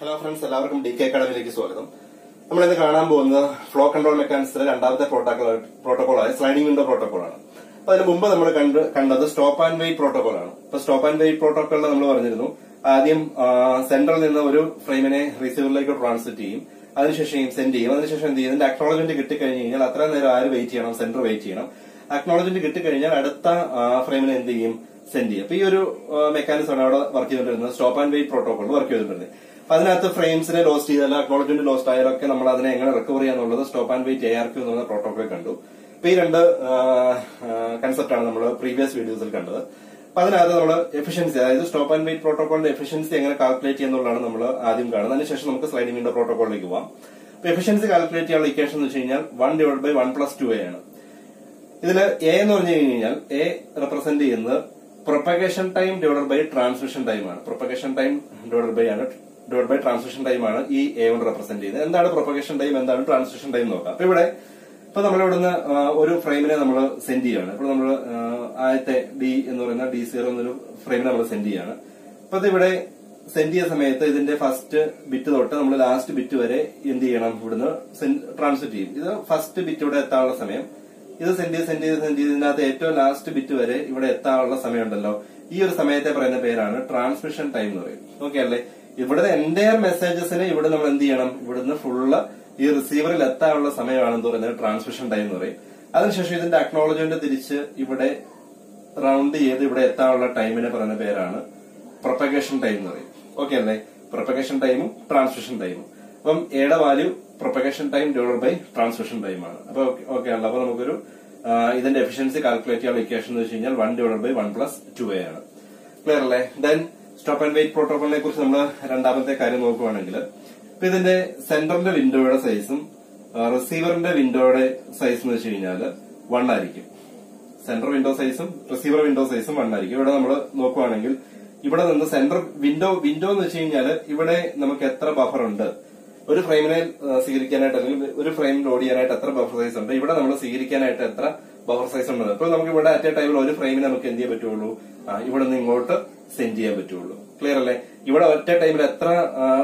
Hello friends എല്ലാവർക്കും D K അക്കാഡമിയിലേക്ക് സ്വാഗതം. നമ്മൾ ഇന്ന് കാണാൻ പോകുന്നത് ഫ്ലോ കൺട്രോൾ മെക്കാനിക്സിലെ രണ്ടാമത്തെ പ്രോട്ടോകോൾ പ്രോട്ടോകോളായ സ്ലൈഡിംഗ് വിൻഡോ പ്രോട്ടോകോൾ ആണ്. അപ്പൊ അതിന് മുമ്പ് നമ്മൾ കണ്ട് കണ്ടത് സ്റ്റോപ്പ് ആൻഡ് വെയിറ്റ് പ്രോട്ടോകോൾ ആണ്. ഇപ്പൊ സ്റ്റോപ്പ് ആൻഡ് വെയിറ്റ് പ്രോട്ടോകോളിൽ നമ്മൾ പറഞ്ഞിരുന്നു ആദ്യം സെന്ററിൽ നിന്ന് ഒരു ഫ്രെയിമിനെ റിസീവറിലേക്ക് ട്രാൻസ്മിറ്റ് ചെയ്യും. അതിനുശേഷം സെൻഡ് ചെയ്യും. അതിനുശേഷം എന്ത് ചെയ്യും? ഇതിന്റെ അക്നോളജ്മെന്റ് കിട്ടിക്കഴിഞ്ഞ് കഴിഞ്ഞാൽ അത്ര നേരം ആര് വെയിറ്റ് ചെയ്യണം? സെന്റർ വെയിറ്റ് ചെയ്യണം. അക്നോളജ്മെന്റ് കിട്ടിക്കഴിഞ്ഞാൽ അടുത്ത ഫ്രെയിമിനെ എന്ത് ചെയ്യും? സെൻഡ് ചെയ്യും. അപ്പൊ ഈ ഒരു മെക്കാനിസം ആണ് അവിടെ വർക്ക് ചെയ്തുകൊണ്ടിരുന്നത്. Stop and wait protocol work ചെയ്തിട്ടുണ്ട് അപ്പൊ അതിനകത്ത് ഫ്രെയിംസിനെ ലോസ്റ്റ് ചെയ്താൽ അക്നോളജ്മെന്റ് ലോസ്റ്റ് ആയാലൊക്കെ നമ്മൾ അതിനെ എങ്ങനെ റിക്കവർ ചെയ്യാന്നുള്ളത് stop and wait A R Q എന്നുള്ള പ്രോട്ടോകോൾ കണ്ടു. അപ്പൊ ഈ രണ്ട് കൺസെപ്റ്റ് ആണ് നമ്മൾ പ്രീവിയസ് വീഡിയോസിൽ കണ്ടത്. അപ്പൊ അതിനകത്ത് നമ്മൾ എഫിഷ്യൻസി അതായത് സ്റ്റോപ്പ് ആൻഡ് വെയിറ്റ് പ്രോട്ടോകോളിന്റെ എഫിഷ്യൻസി എങ്ങനെ കാൽക്കുലേറ്റ് ചെയ്യുന്നുള്ളതാണ് നമ്മൾ ആദ്യം കാണുന്നത്. അതിനുശേഷം നമുക്ക് സ്ലൈഡിംഗ് വിൻഡോ പ്രോട്ടോകോളിലേക്ക് പോവാം. അപ്പൊ എഫിഷ്യൻസി കാൽക്കുലേറ്റ് ചെയ്യാനുള്ള ഇക്വേഷൻ എന്ന് വെച്ച് കഴിഞ്ഞാൽ one divide by one plus two a ആണ്. ഇതിൽ എ എന്ന് പറഞ്ഞു കഴിഞ്ഞാൽ എ റെപ്രസെന്റ് ചെയ്യുന്നത് propagation time divide by transmission time ആണ്. പ്രൊപ്പഗേഷൻ ടൈം ഡിവൈഡ് ബൈ ആണ് ഡിവൈഡ് ബൈ ട്രാൻസ്മിഷൻ ടൈം ആണ് ഈ എ കൊണ്ട് റെപ്രസെന്റ് ചെയ്യുന്നത്. എന്താണ് പ്രൊപ്പഗേഷൻ ടൈം എന്താണ് ട്രാൻസ്മിഷൻ ടൈം നോക്കാം. അപ്പൊ ഇവിടെ ഇപ്പൊ നമ്മൾ ഇവിടുന്ന് ഒരു ഫ്രെയിമിനെ നമ്മൾ സെൻഡ് ചെയ്യാണ്. ഇപ്പോൾ നമ്മൾ ആദ്യത്തെ ഡി എന്ന് പറയുന്ന ഡി സീറോ എന്നൊരു ഫ്രെയിമിനെ നമ്മൾ സെൻഡ് ചെയ്യാണ്. അപ്പൊ ഇവിടെ സെൻഡ് ചെയ്യുന്ന സമയത്ത് ഇതിന്റെ ഫസ്റ്റ് ബിറ്റ് തൊട്ട് നമ്മൾ ലാസ്റ്റ് ബിറ്റ് വരെ എന്ത് ചെയ്യണം? ഇവിടുന്ന് ട്രാൻസ്മിറ്റ് ചെയ്യും. ഇത് ഫസ്റ്റ് ബിറ്റ് ഇവിടെ എത്താനുള്ള സമയം. ഇത് സെൻഡ് ചെയ്ത് സെൻഡ് ചെയ്ത് സെൻഡ് ചെയ്ത് ഇതിനകത്ത് ഏറ്റവും ലാസ്റ്റ് ബിറ്റ് വരെ ഇവിടെ എത്താനുള്ള സമയമുണ്ടല്ലോ. ഈ ഒരു സമയത്തെ പറയുന്ന പേരാണ് ട്രാൻസ്മിഷൻ ടൈം എന്ന് പറയുന്നത്. ഓക്കെ അല്ലേ? ഇവിടുത്തെ എന്റെ മെസ്സേജസിന് ഇവിടെ നമ്മൾ എന്ത് ചെയ്യണം? ഇവിടുന്ന് ഫുള്ള് ഈ റിസീവറിൽ എത്താനുള്ള സമയമാണ് എന്ന് പറയുന്നത് ട്രാൻസ്മിഷൻ ടൈം എന്ന് പറയും. അതിനുശേഷം ഇതിന്റെ അക്നോളജ്മെന്റ് തിരിച്ച് ഇവിടെ റൗണ്ട് ചെയ്ത് ഇവിടെ എത്താനുള്ള ടൈമിനെ പറയുന്ന പേരാണ് പ്രൊപ്പഗേഷൻ ടൈം എന്ന് പറയും. ഓക്കെ അല്ലേ? പ്രൊപ്പഗേഷൻ ടൈമും ട്രാൻസ്മിഷൻ ടൈമും അപ്പം എയുടെ value propagation time divide by transmission ടൈമാണ് അപ്പൊ ഓക്കെ ആണല്ലോ അപ്പൊ നമുക്കൊരു ഇതിന്റെ എഫിഷ്യൻസി കാൽക്കുലേറ്റ് ചെയ്യാൻ ഇക്വേഷൻ എന്ന് വെച്ച് കഴിഞ്ഞാൽ one divide by one plus two a ആണ്. ക്ലിയർ അല്ലേ? ദെൻ സ്റ്റോപ്പ് ആൻഡ് വെയിറ്റ് പ്രോട്ടോകോളിനെ കുറിച്ച് നമ്മൾ രണ്ടാമത്തെ കാര്യം നോക്കുകയാണെങ്കിൽ ഇപ്പൊ ഇതിന്റെ സെന്ററിന്റെ വിൻഡോയുടെ സൈസും റിസീവറിന്റെ വിൻഡോയുടെ സൈസ് എന്ന് വെച്ച് കഴിഞ്ഞാൽ വൺ ആയിരിക്കും. സെന്റർ വിൻഡോ സൈസും റിസീവർ വിൻഡോ സൈസും വൺ ആയിരിക്കും. ഇവിടെ നമ്മൾ നോക്കുകയാണെങ്കിൽ ഇവിടെ നിന്ന് സെന്റർ വിൻഡോ വിൻഡോ എന്ന് വെച്ച് കഴിഞ്ഞാൽ ഇവിടെ നമുക്ക് എത്ര ബഫർ ഉണ്ട്? ഒരു ഫ്രെയിമിനെ സ്വീകരിക്കാനായിട്ട് അല്ലെങ്കിൽ ഒരു ഫ്രെയിം ലോഡ് ചെയ്യാനായിട്ട് എത്ര ബഫർ സൈസ് ഉണ്ട്? ഇവിടെ നമ്മൾ സ്വീകരിക്കാനായിട്ട് എത്ര ബഫർ സൈസ് ഉണ്ട് ഇപ്പോൾ നമുക്ക് ഇവിടെ അറ്റ് എ ടൈമിൽ ഒരു ഫ്രെയിമിനെ നമുക്ക് എന്ത് ചെയ്യാൻ പറ്റുള്ളൂ? ഇവിടെ നിന്ന് ഇങ്ങോട്ട് സെൻഡ് ചെയ്യാൻ പറ്റുള്ളൂ. ക്ലിയർ അല്ലേ? ഇവിടെ ഒറ്റ ടൈമിൽ എത്ര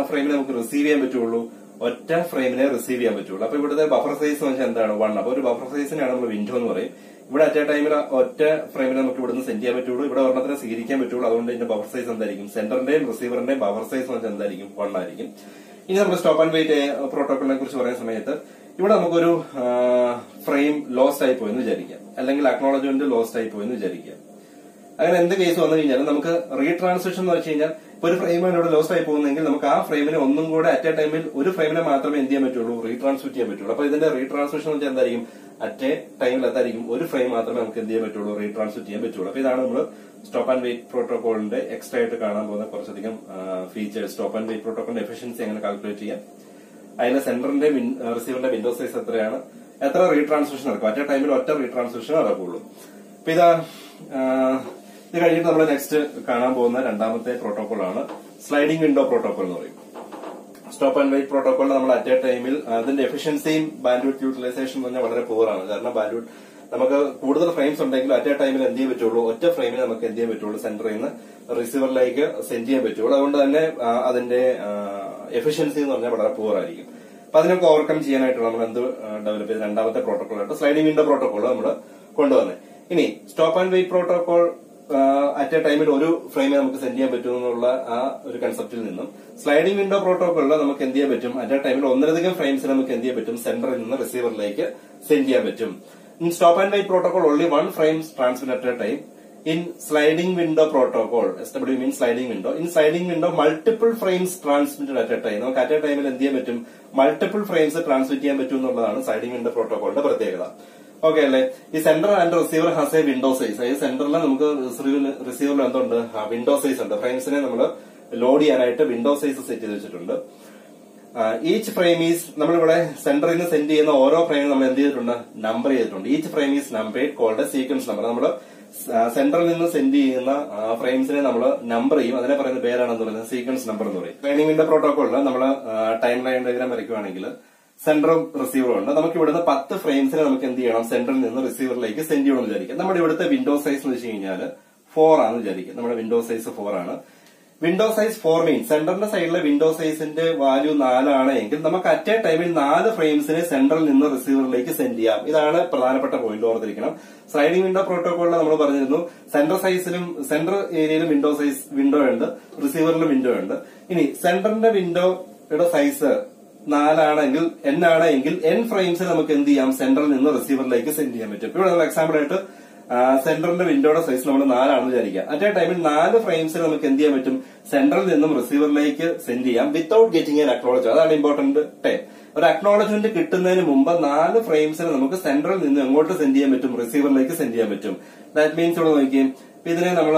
ഫ്രെയിമിനെ നമുക്ക് റിസീവ് ചെയ്യാൻ പറ്റുള്ളൂ? ഒറ്റ ഫ്രെയിമിനെ റിസീവ് ചെയ്യാൻ പറ്റുള്ളൂ. അപ്പൊ ഇവിടുത്തെ ബഫർ സൈസ് എന്ന് വെച്ചാൽ എന്താണ്? വൺ അപ്പൊ ഒരു ബഫർ സൈസിനാണ് നമ്മൾ വിൻഡോ എന്ന് പറയും. ഇവിടെ അറ്റ് എ ടൈമിൽ ഒറ്റ ഫ്രെയിമിനെ നമുക്ക് ഇവിടുന്ന് സെൻഡ് ചെയ്യാൻ പറ്റുള്ളൂ. ഇവിടെ ഒരെണ്ണത്തിനെ സ്വീകരിക്കാൻ പറ്റുള്ളൂ. അതുകൊണ്ട് ഇതിന്റെ ബഫർ സൈസ് എന്തായിരിക്കും? സെന്ററിന്റെയും റിസീവറിന്റെയും ബഫർ സൈസ് എന്ന് വെച്ചാൽ എന്തായിരിക്കും? വൺ ആയിരിക്കും. ഇനി നമ്മൾ സ്റ്റോപ്പ് ആൻഡ് വെയിറ്റ് പ്രോട്ടോക്കോളിനെ കുറിച്ച് പറയുന്ന സമയത്ത് ഇവിടെ നമുക്കൊരു ഫ്രെയിം ലോസ്റ്റ് ആയി പോയെന്ന് വിചാരിക്കാം. അല്ലെങ്കിൽ അക്നോളജ്മെന്റ് ലോസ്റ്റ് ആയി പോയെന്ന് വിചാരിക്കാം. അങ്ങനെ എന്ത് കേസ് വന്നു കഴിഞ്ഞാലും നമുക്ക് റീട്രാൻസ്ലേഷൻ എന്ന് വെച്ച് കഴിഞ്ഞാൽ ഒരു ഫ്രെയിമാണ് ഇവിടെ ലോസ് ആയി പോകുന്നെങ്കിൽ നമുക്ക് ആ ഫ്രെയിമിനെ ഒന്നും കൂടെ അറ്റ് എ ടൈമിൽ ഒരു ഫ്രെയിമിനെ മാത്രമേ എന്ത് ചെയ്യാൻ പറ്റുള്ളൂ? റീട്രാൻസ്മിറ്റ് ചെയ്യാൻ പറ്റുള്ളൂ. അപ്പൊ ഇതിന്റെ റീട്രാൻസ്മിഷൻ എന്ന് വെച്ചാൽ എന്തായിരിക്കും? അറ്റ് എ ടൈമിൽ എന്തായിരിക്കും ഒരു ഫ്രെയിം മാത്രമേ നമുക്ക് എന്ത് ചെയ്യാൻ പറ്റുള്ളൂ? റീട്രാൻസ്മിറ്റ് ചെയ്യാൻ പറ്റുള്ളൂ. അപ്പൊ ഇതാണ് നമ്മൾ സ്റ്റോപ്പ് ആൻഡ് വെയിറ്റ് പ്രോട്ടോകോളിന്റെ എക്സ്ട്രാ ആയിട്ട് കാണാൻ പോകുന്ന കുറച്ചധികം ഫീച്ചേഴ്സ് സ്റ്റോപ്പ് ആൻഡ് വെയിറ്റ് പ്രോട്ടോകോളിന്റെ എഫിഷ്യൻസി എങ്ങനെ കാൽക്കുലേറ്റ് ചെയ്യാം? അതിന്റെ സെന്ററിന്റെ റിസീവറിന്റെ വിൻഡോ സൈസ് എത്രയാണ്? എത്ര റീട്രാൻസ്മിഷൻ നടക്കും? അറ്റ് എ ടൈമിൽ ഒറ്റ റീട്രാൻസ്മിഷൻ നടക്കുള്ളൂ. അപ്പൊ ഇതാ ഇത് കഴിഞ്ഞിട്ട് നമ്മൾ നെക്സ്റ്റ് കാണാൻ പോകുന്ന രണ്ടാമത്തെ പ്രോട്ടോകോൾ ആണ് സ്ലൈഡിംഗ് വിൻഡോ പ്രോട്ടോകോൾ എന്ന് പറയും. സ്റ്റോപ്പ് ആൻഡ് വെയിറ്റ് പ്രോട്ടോകോൾ നമ്മൾ അറ്റ് എ ടൈമിൽ അതിന്റെ എഫിഷ്യൻസിയും ബാൻഡ്വിഡ് യൂട്ടിലൈസേഷൻ എന്ന് പറഞ്ഞാൽ വളരെ പൂറാണ് കാരണം ബാൻഡ്വിഡ് നമുക്ക് കൂടുതൽ ഫ്രെയിംസ് ഉണ്ടെങ്കിലും അറ്റ് എ ടൈമിൽ എന്ത് ചെയ്യാൻ പറ്റുള്ളൂ? ഒറ്റ ഫ്രെയിമിൽ നമുക്ക് എന്ത് ചെയ്യാൻ പറ്റുള്ളൂ? സെന്ററിൽ നിന്ന് റിസീവറിലേക്ക് സെൻഡ് ചെയ്യാൻ പറ്റുള്ളൂ. അതുകൊണ്ട് തന്നെ അതിന്റെ എഫിഷ്യൻസി എന്ന് പറഞ്ഞാൽ വളരെ പൂറായിരിക്കും അപ്പൊ അതിനൊക്കെ ഓവർകം ചെയ്യാനായിട്ടുള്ള നമ്മൾ എന്ത് ഡെവലപ്പ് ചെയ്ത രണ്ടാമത്തെ പ്രോട്ടോകോൾ ആയിട്ട് സ്ലൈഡിംഗ് വിൻഡോ പ്രോട്ടോകോൾ നമ്മൾ കൊണ്ടുവന്നത് ഇനി stop and wait protocol at a ടൈമിൽ ഒരു ഫ്രെയിമേ നമുക്ക് സെൻഡ് ചെയ്യാൻ പറ്റും എന്നുള്ള ആ ഒരു കൺസെപ്റ്റിൽ നിന്നും. സ്ലൈഡിംഗ് വിൻഡോ പ്രോട്ടോക്കോളിൽ നമുക്ക് എന്ത് ചെയ്യാൻ പറ്റും? അറ്റ് എ ടൈമിൽ ഒന്നിലധികം ഫ്രെയിംസിന് നമുക്ക് എന്ത് ചെയ്യാൻ പറ്റും? സെന്ററിൽ നിന്ന് റിസീവറിലേക്ക് സെൻഡ് ചെയ്യാൻ പറ്റും. In stop and wait protocol only one frames transmit at a time in sliding window protocol S W mean sliding window in sliding window multiple frames transmitted at a time നമുക്ക് at a ടൈമിൽ എന്ത് ചെയ്യാൻ പറ്റും? Multiple frames transmit ചെയ്യാൻ പറ്റും എന്നുള്ളതാണ് sliding window പ്രോട്ടോകോളിന്റെ പ്രത്യേകത. Okay അല്ലേ? ഈ sender and receiver has a window size അതായത് സെന്ററിൽ നമുക്ക് റിസീവറിൽ എന്തുണ്ട്? വിൻഡോ സൈസ് ഉണ്ട്. ഫ്രെയിംസിനെ നമ്മൾ ലോഡ് ചെയ്യാനായിട്ട് വിൻഡോ സൈസ് സെറ്റ് ചെയ്ത് വെച്ചിട്ടുണ്ട്. ഈച്ച് ഫ്രെയിം ഈസ് നമ്മളിവിടെ സെന്ററിൽ നിന്ന് സെൻഡ് ചെയ്യുന്ന ഓരോ ഫ്രെയിം നമ്മൾ എന്ത് ചെയ്തിട്ടുണ്ട്? നമ്പർ ചെയ്തിട്ടുണ്ട്. Each frame is numbered called sequence number നമ്മൾ സെന്ററിൽ നിന്ന് സെൻഡ് ചെയ്യുന്ന ഫ്രെയിംസിനെ നമ്മൾ നമ്പർ ചെയ്യും. അതിനെ പറയുന്ന പേരാണെന്ന് പറയുന്നത് സീക്വൻസ് നമ്പർ എന്ന് പറയും. ട്രെയിനിങ്ങിന്റെ പ്രോട്ടോകോളിൽ നമ്മൾ ടൈം ലൈൻ ഡയഗ്രാം വരയ്ക്കുകയാണെങ്കിൽ സെന്ററും റിസീവറും ഉണ്ട്. നമുക്ക് ഇവിടുന്ന് പത്ത് ഫ്രെയിംസിനെ നമുക്ക് എന്ത് ചെയ്യണം? സെന്ററിൽ നിന്ന് റിസീവറിലേക്ക് സെൻഡ് ചെയ്യണം വിചാരിക്കാം നമ്മുടെ ഇവിടുത്തെ വിൻഡോ സൈസ് എന്ന് വെച്ച് കഴിഞ്ഞാൽ ഫോർ ആണെന്ന് വിചാരിക്കാം നമ്മുടെ വിൻഡോ സൈസ് ഫോർ ആണ്. വിൻഡോ സൈസ് ഫോർ മീൻ സെന്ററിന്റെ സൈഡിലെ വിൻഡോ സൈസിന്റെ വാല്യൂ നാലാണ് എങ്കിൽ നമുക്ക് അറ്റ് എ ടൈമിൽ നാല് ഫ്രെയിംസിനെ സെന്ററിൽ നിന്ന് റിസീവറിലേക്ക് സെൻഡ് ചെയ്യാം. ഇതാണ് പ്രധാനപ്പെട്ട പോയിന്റ് ഓർത്തിരിക്കണം. സ്ലൈഡിംഗ് വിൻഡോ പ്രോട്ടോകോളിൽ നമ്മൾ പറഞ്ഞിരുന്നു സെന്റർ സൈസിലും സെന്റർ ഏരിയയിലും വിൻഡോ സൈസ് വിൻഡോ ഉണ്ട്. റിസീവറിലും വിൻഡോ ഉണ്ട്. ഇനി സെന്ററിന്റെ വിൻഡോയുടെ സൈസ് നാലാണെങ്കിൽ എൻ ആണ് എങ്കിൽ എൻ ഫ്രെയിംസ് നമുക്ക് എന്ത് ചെയ്യാം? സെന്ററിൽ നിന്ന് റിസീവറിലേക്ക് സെൻഡ് ചെയ്യാൻ പറ്റും. ഇവിടെ നമ്മൾ എക്സാമ്പിൾ ആയിട്ട് സെന്ററിന്റെ വിൻഡോയുടെ സൈസ് നമ്മൾ നാലാണെന്ന് വിചാരിക്കുക. അറ്റ് എ ടൈമിൽ നാല് ഫ്രെയിംസിൽ നമുക്ക് എന്ത് ചെയ്യാൻ പറ്റും? സെന്ററിൽ നിന്നും റിസീവറിലേക്ക് സെൻഡ് ചെയ്യാം. വിത്തൌട്ട് ഗെറ്റിംഗ് എൻ അക്നോളജ് അതാണ് ഇമ്പോർട്ടന്റ് ടേ ഒരു അക്നോളജ്മെന്റ് കിട്ടുന്നതിന് മുമ്പ് നാല് ഫ്രെയിംസിന് നമുക്ക് സെന്ററിൽ നിന്ന് എങ്ങോട്ട് സെൻഡ് ചെയ്യാൻ പറ്റും? റിസീവറിലേക്ക് സെൻഡ് ചെയ്യാൻ പറ്റും. ദാറ്റ് മീൻസ് ഇവിടെ നോക്കിയും ഇതിനെ നമ്മൾ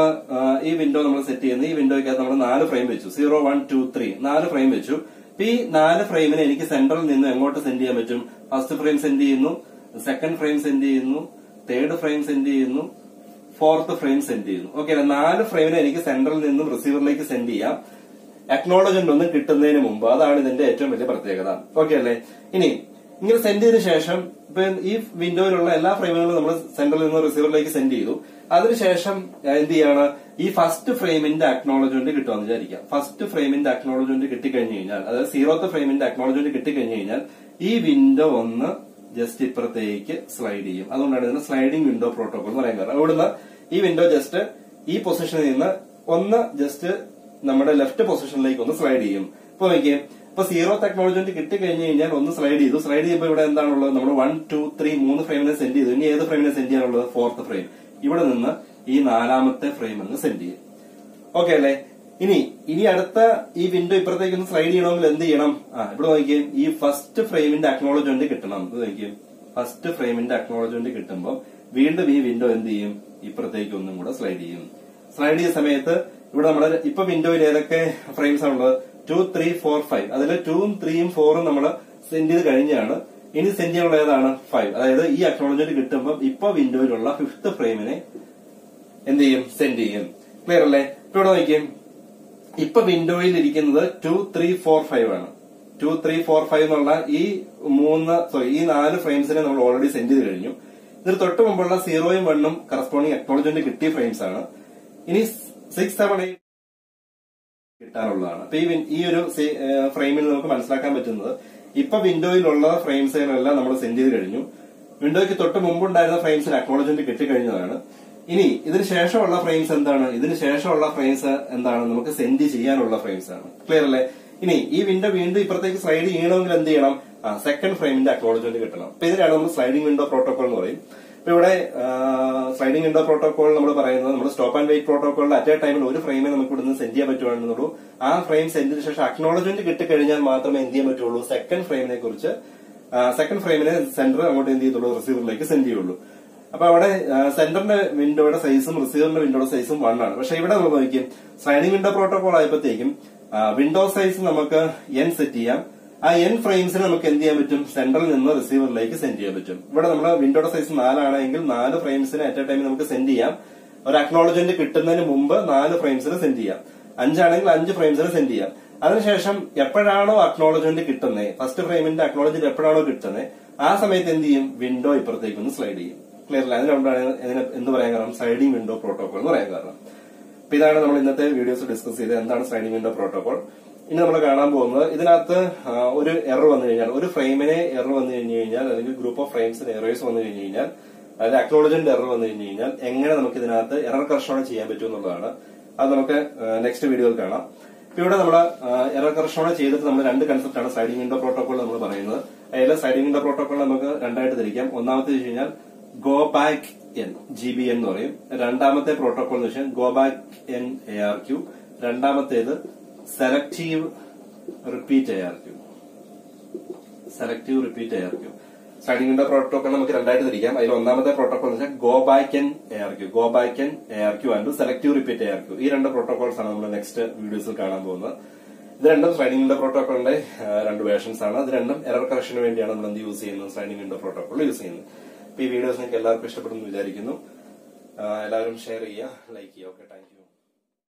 ഈ വിൻഡോ നമ്മൾ സെറ്റ് ചെയ്യുന്നത് ഈ വിൻഡോയ്ക്കകത്ത് നമ്മൾ നാല് ഫ്രെയിം വെച്ചു. സീറോ വൺ ടു ത്രീ നാല് ഫ്രെയിം വെച്ചു. ഈ നാല് ഫ്രെയിമിനെ എനിക്ക് സെന്ററിൽ നിന്ന് എങ്ങോട്ട് സെൻഡ് ചെയ്യാൻ പറ്റും? ഫസ്റ്റ് ഫ്രെയിം സെൻഡ് ചെയ്യുന്നു സെക്കൻഡ് ഫ്രെയിം സെൻഡ് ചെയ്യുന്നു തേർഡ് ഫ്രെയിം സെൻഡ് ചെയ്യുന്നു ഫോർത്ത് ഫ്രെയിം സെൻഡ് ചെയ്യുന്നു. ഓക്കെ നാല് ഫ്രെയിമിനെ എനിക്ക് സെന്ററിൽ നിന്നും റിസീവറിലേക്ക് സെൻഡ് ചെയ്യാം. അക്നോളജ്മെന്റ് ഒന്നും കിട്ടുന്നതിന് മുമ്പ് അതാണ് ഇതിന്റെ ഏറ്റവും വലിയ പ്രത്യേകത. ഓക്കെ അല്ലേ? ഇനി ഇങ്ങനെ സെൻഡ് ചെയ്തതിനു ശേഷം ഇപ്പൊ ഈ വിൻഡോയിലുള്ള എല്ലാ ഫ്രെയിമുകളും നമ്മൾ സെന്ററിൽ നിന്ന് റിസീവറിലേക്ക് സെൻഡ് ചെയ്തു. അതിനുശേഷം എന്ത് ചെയ്യാണ്? ഈ ഫസ്റ്റ് ഫ്രെയിമിന്റെ അക്നോളജ്മെന്റ് കിട്ടുമെന്ന് വിചാരിക്കാം. ഫസ്റ്റ് ഫ്രെയിമിന്റെ അക്നോളജ്മെന്റ് കിട്ടിക്കഴിഞ്ഞു കഴിഞ്ഞാൽ അതായത് സീറോത്ത് ഫ്രെയിമിന്റെ അക്നോളജ്മെന്റ് കിട്ടിക്കഴിഞ്ഞു കഴിഞ്ഞാൽ ഈ വിൻഡോ ഒന്ന് ജസ്റ്റ് ഇപ്പുറത്തേക്ക് സ്ലൈഡ് ചെയ്യും. അതുകൊണ്ടാണ് ഇതിന് സ്ലൈഡിംഗ് വിൻഡോ പ്രോട്ടോകോൾ എന്ന് പറയാൻ കാരണം. അവിടുന്ന് ഈ വിൻഡോ ജസ്റ്റ് ഈ പൊസിഷനിൽ നിന്ന് ഒന്ന് ജസ്റ്റ് നമ്മുടെ ലെഫ്റ്റ് പൊസിഷനിലേക്ക് ഒന്ന് സ്ലൈഡ് ചെയ്യും. ഇപ്പൊ നോക്കിയേ ഇപ്പൊ സീറോ ടെക്നോളജി കിട്ടി കഴിഞ്ഞു കഴിഞ്ഞാൽ ഒന്ന് സ്ലൈഡ് ചെയ്തു. സ്ലൈഡ് ചെയ്യുമ്പോൾ ഇവിടെ എന്താണുള്ളത്? നമ്മൾ വൺ ടു ത്രീ മൂന്ന് ഫ്രെയിമിനെ സെൻഡ് ചെയ്തു. ഇനി ഏത് ഫ്രെയിമിനെ സെൻഡ് ചെയ്യാനുള്ളത്? ഫോർത്ത് ഫ്രെയിം ഇവിടെ നിന്ന് ഈ നാലാമത്തെ ഫ്രെയിം അങ്ങ് സെൻഡ് ചെയ്യും. ഓക്കെ അല്ലേ? ഇനി ഇനി അടുത്ത ഈ വിൻഡോ ഇപ്പുറത്തേക്ക് ഒന്ന് സ്ലൈഡ് ചെയ്യണമെങ്കിൽ എന്ത് ചെയ്യണം? ആ ഇവിടെ നോക്കിയേ. ഈ ഫസ്റ്റ് ഫ്രെയിമിന്റെ അക്നോളജ്മെന്റ് കിട്ടണം. നമുക്ക് നോക്കിയേ. ഫസ്റ്റ് ഫ്രെയിമിന്റെ അക്നോളജ്മെന്റ് കിട്ടുമ്പോൾ വീണ്ടും ഈ വിൻഡോ എന്ത് ചെയ്യും? ഇപ്പുറത്തേക്ക് ഒന്നും കൂടെ സ്ലൈഡ് ചെയ്യും. സ്ലൈഡ് ചെയ്യുന്ന സമയത്ത് ഇവിടെ നമ്മൾ ഇപ്പൊ വിൻഡോയിൽ ഏതൊക്കെ ഫ്രെയിംസ് ആണുള്ളത് ടു ത്രീ ഫോർ ഫൈവ് അതിൽ ടൂവും ത്രീയും ഫോറും നമ്മൾ സെൻഡ് ചെയ്ത് കഴിഞ്ഞാണ്. ഇനി സെൻഡ് ചെയ്യാനുള്ള ഏതാണ്? ഫൈവ് അതായത് ഈ അക്നോളജ്മെന്റ് കിട്ടുമ്പോൾ ഇപ്പൊ വിൻഡോയിലുള്ള ഫിഫ്ത്ത് ഫ്രെയിമിനെ എന്ത് ചെയ്യും സെൻഡ് ചെയ്യും. ക്ലിയർ അല്ലേ? ഇപ്പൊ ഇവിടെ നോക്കിയും. ഇപ്പൊ വിൻഡോയിൽ ഇരിക്കുന്നത് ടു ത്രീ ഫോർ ഫൈവ് ആണ്. ടു ത്രീ ഫോർ ഫൈവ് എന്നുള്ള ഈ മൂന്ന് സോറി ഈ നാല് ഫ്രെയിംസിനെ നമ്മൾ ഓൾറെഡി സെൻഡ് ചെയ്ത് കഴിഞ്ഞു. ഇതിന് തൊട്ട് മുമ്പുള്ള സീറോയും വണ്ണും കറസ്പോണ്ടിങ് അക്നോളജ്മെന്റ് കിട്ടിയ ഫ്രെയിംസ് ആണ്. ഇനി സിക്സ് സെവൻ എയ്റ്റ് കിട്ടാനുള്ളതാണ്. അപ്പൊ ഈ ഈ ഒരു ഫ്രെയിമിൽ നമുക്ക് മനസ്സിലാക്കാൻ പറ്റുന്നത് ഇപ്പൊ വിൻഡോയിലുള്ള ഫ്രെയിംസുകളെല്ലാം നമ്മൾ സെൻഡ് ചെയ്ത് കഴിഞ്ഞു. വിൻഡോയ്ക്ക് തൊട്ട് മുമ്പുണ്ടായിരുന്ന ഫ്രെയിംസിന് അക്നോളജ്മെന്റ് കിട്ടിക്കഴിഞ്ഞതാണ്. ഇനി ഇതിന് ശേഷമുള്ള ഫ്രെയിംസ് എന്താണ്? ഇതിന് ശേഷമുള്ള ഫ്രെയിംസ് എന്താണ്? നമുക്ക് സെൻഡ് ചെയ്യാനുള്ള ഫ്രെയിംസ് ആണ്. ക്ലിയർ അല്ലേ? ഇനി ഈ വിൻഡോ വീണ്ടും ഇപ്പുറത്തേക്ക് സ്ലൈഡ് ചെയ്യണമെങ്കിൽ എന്ത് ചെയ്യണം? സെക്കൻഡ് ഫ്രെയിമിന്റെ അക്നോളജ്മെന്റ് കിട്ടണം. അപ്പൊ ഇതിനാണ് നമ്മൾ സ്ലൈഡിംഗ് വിൻഡോ പ്രോട്ടോകോൾ എന്ന് പറയും. അപ്പൊ ഇവിടെ സ്ലൈഡിംഗ് വിൻഡോ പ്രോട്ടോകോൾ നമ്മൾ പറയുന്നത് നമ്മൾ സ്റ്റോപ്പ് ആൻഡ് വെയിറ്റ് പ്രോട്ടോകോളിൽ അറ്റ് എ ടൈമിൽ ഒരു ഫ്രെയിമെ നമുക്ക് ഇവിടുന്ന് സെൻഡ് ചെയ്യാൻ പറ്റുവാണെന്നുള്ളൂ. ആ ഫ്രെയിം സെൻഡ് ചെയ്ത ശേഷം അക്നോളജ്മെന്റ് കിട്ടിക്കഴിഞ്ഞാൽ മാത്രമേ എന്ത് ചെയ്യാൻ പറ്റുള്ളൂ? സെക്കൻഡ് ഫ്രെയിമിനെ കുറിച്ച് സെക്കൻഡ് ഫ്രെയിമിനെ സെന്റർ അങ്ങോട്ട് എന്ത് ചെയ്തുള്ളൂ റിസീവറിലേക്ക് സെൻഡ് ചെയ്യുള്ളൂ. അപ്പൊ അവിടെ സെന്ററിന്റെ വിൻഡോയുടെ സൈസും റിസീവറിന്റെ വിൻഡോയുടെ സൈസും വൺ ആണ്. പക്ഷെ ഇവിടെ നമ്മൾ നോക്കിയും സ്ലൈഡിംഗ് വിൻഡോ പ്രോട്ടോകോൾ ആയപ്പോഴത്തേക്കും വിൻഡോ സൈസ് നമുക്ക് എൻ സെറ്റ് ചെയ്യാം. ആ എൻ ഫ്രെയിംസിന് നമുക്ക് എന്ത് ചെയ്യാൻ പറ്റും? സെന്ററിൽ നിന്ന് റിസീവറിലേക്ക് സെൻഡ് ചെയ്യാൻ പറ്റും. ഇവിടെ നമ്മുടെ വിൻഡോയുടെ സൈസ് നാലാണെങ്കിൽ നാല് ഫ്രെയിംസിന് അറ്റ് എ ടൈമിൽ നമുക്ക് സെൻഡ് ചെയ്യാം. ഒരു അക്നോളജ്മെന്റ് കിട്ടുന്നതിന് മുമ്പ് നാല് ഫ്രെയിംസിന് സെൻഡ് ചെയ്യാം. അഞ്ചാണെങ്കിൽ അഞ്ച് ഫ്രെയിംസിന് സെൻഡ് ചെയ്യാം. അതിനുശേഷം എപ്പോഴാണോ അക്നോളജ്മെന്റ് കിട്ടുന്നത് ഫസ്റ്റ് ഫ്രെയിമിന്റെ അക്നോളജ്മെന്റ് എപ്പോഴാണോ കിട്ടുന്നത് ആ സമയത്ത് എന്ത് ചെയ്യും? വിൻഡോ ഇപ്പുറത്തേക്ക് ഒന്ന് സ്ലൈഡ് ചെയ്യും. ക്ലിയർ അല്ല. അതിനുകൊണ്ടാണ് ഇതിനെ എന്ന് പറയാൻ കാരണം? സ്ലൈഡിംഗ് വിൻഡോ പ്രോട്ടോകോൾ എന്ന് പറയാൻ കാരണം. അപ്പൊ ഇതാണ് നമ്മൾ ഇന്നത്തെ വീഡിയോസ് ഡിസ്കസ് ചെയ്തത്. എന്താണ് സ്ലൈഡിംഗ് വിൻഡോ പ്രോട്ടോകോൾ ഇനി നമ്മൾ കാണാൻ പോകുന്നത് ഇതിനകത്ത് ഒരു എറർ വന്നു കഴിഞ്ഞാൽ ഒരു ഫ്രെയിമിനെ എറർ വന്നു കഴിഞ്ഞു കഴിഞ്ഞാൽ അല്ലെങ്കിൽ ഗ്രൂപ്പ് ഓഫ് ഫ്രെയിംസിന് എറേഴ്സ് വന്നു കഴിഞ്ഞു കഴിഞ്ഞാൽ അതായത് അക്നോളജിന്റെ എറർ വന്നു കഴിഞ്ഞു കഴിഞ്ഞാൽ എങ്ങനെ നമുക്ക് ഇതിനകത്ത് എറർ കർഷണം ചെയ്യാൻ പറ്റും എന്നുള്ളതാണ്. അത് നമുക്ക് നെക്സ്റ്റ് വീഡിയോയിൽ കാണാം. ഇപ്പൊ ഇവിടെ നമ്മൾ എറർ കർഷണം ചെയ്തിട്ട് നമ്മൾ രണ്ട് കൺസെപ്റ്റാണ് ആണ് സ്ലൈഡിംഗ് വിൻഡോ പ്രോട്ടോകോൾ നമ്മൾ പറയുന്നത്. അതിൽ സൈഡിംഗ് വിൻഡോ പ്രോട്ടോകോൾ നമുക്ക് രണ്ടായിട്ട് തിരിക്കാം. ഒന്നാമത്തെ വെച്ച് കഴിഞ്ഞാൽ go back N G B N എന്ന് പറയും. രണ്ടാമത്തെ പ്രോട്ടോകോൾ എന്ന് വെച്ചാൽ go back N A R Q രണ്ടാമത്തേത് selective repeat A R Q selective repeat A R Q window protocol നമുക്ക് രണ്ടായിട്ട് തിരിക്കാം. അതിൽ ഒന്നാമത്തെ പ്രോട്ടോകോൾ എന്ന് വെച്ചാൽ go back N A R Q go back N A R Q and selective repeat A R Q ഈ രണ്ട് protocols ആണ് നമ്മൾ നെക്സ്റ്റ് വീഡിയോസിൽ കാണാൻ പോകുന്നത്. ഇത് രണ്ടും സ്ലൈഡിംഗ് വിൻഡോ പ്രോട്ടോകോളിന്റെ രണ്ട് വേർഷൻസ് ആണ്. അത് രണ്ടും എറർ കറക്ഷന് വേണ്ടിയാണ് നമ്മൾ എന്ത് യൂസ് ചെയ്യുന്നത് സ്ലൈഡിംഗ് വിൻഡോ പ്രോട്ടോകോൾ യൂസ് ചെയ്യുന്നത്. ഈ വീഡിയോസ് നിങ്ങൾക്ക് എല്ലാവർക്കും ഇഷ്ടപ്പെടുന്നു വിചാരിക്കുന്നു. എല്ലാവരും ഷെയർ ചെയ്യുക ലൈക്ക് ചെയ്യുക ഓക്കെ താങ്ക്